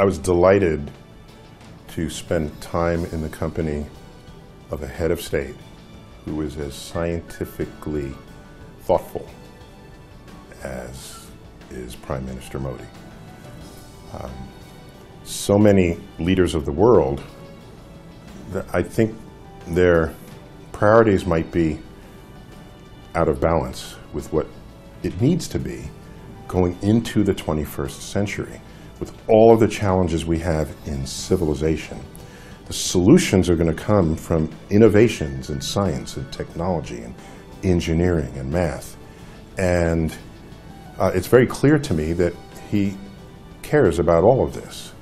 I was delighted to spend time in the company of a head of state who was as scientifically thoughtful as is Prime Minister Modi. Um, so many leaders of the world, that I think their priorities might be out of balance with what it needs to be going into the 21st century with all of the challenges we have in civilization. The solutions are going to come from innovations in science and technology and engineering and math. And uh, it's very clear to me that he cares about all of this.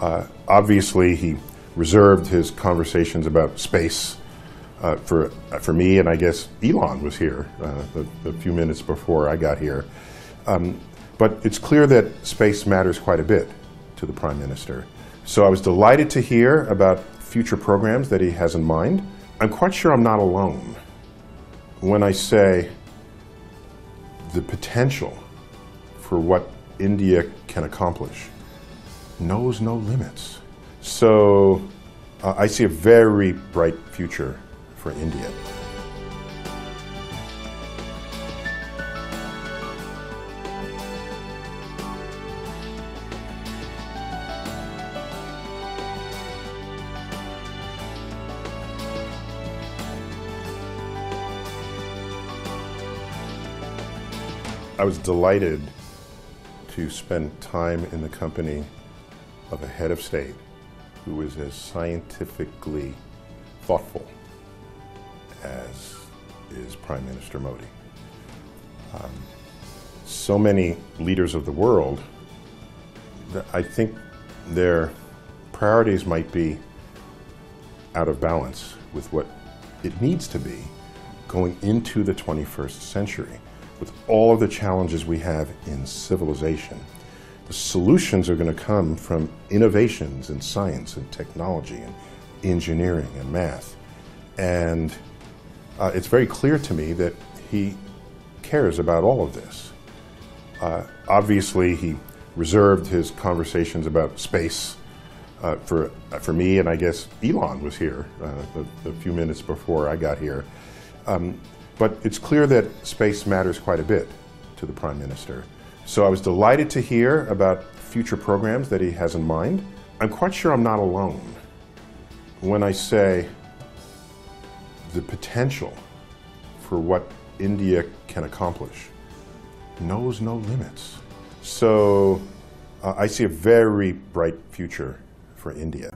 Uh, obviously, he reserved his conversations about space uh, for, for me, and I guess Elon was here uh, a, a, few minutes before I got here. Um, but it's clear that space matters quite a bit to the Prime Minister. So I was delighted to hear about future programs that he has in mind. I'm quite sure I'm not alone when I say the potential for what India can accomplish knows no limits. So uh, I see a very bright future for India. I was delighted to spend time in the company of a head of state who was as scientifically thoughtful as is Prime Minister Modi. Um, so many leaders of the world, I think their priorities might be out of balance with what it needs to be going into the 21st century with all of the challenges we have in civilization. The solutions are going to come from innovations in science and technology and engineering and math. And uh, it's very clear to me that he cares about all of this. Uh, obviously, he reserved his conversations about space uh, for, for me, and I guess Elon was here uh, a, a, few minutes before I got here. Um, but it's clear that space matters quite a bit to the Prime Minister. So I was delighted to hear about future programs that he has in mind. I'm quite sure I'm not alone when I say the potential for what India can accomplish knows no limits. So uh, I see a very bright future for India.